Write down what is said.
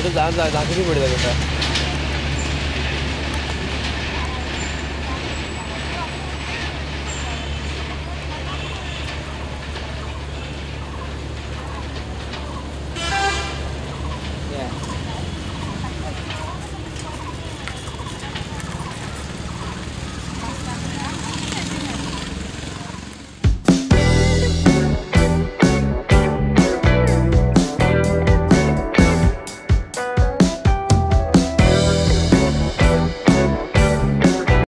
थोडं जाण जागृती पडली ताका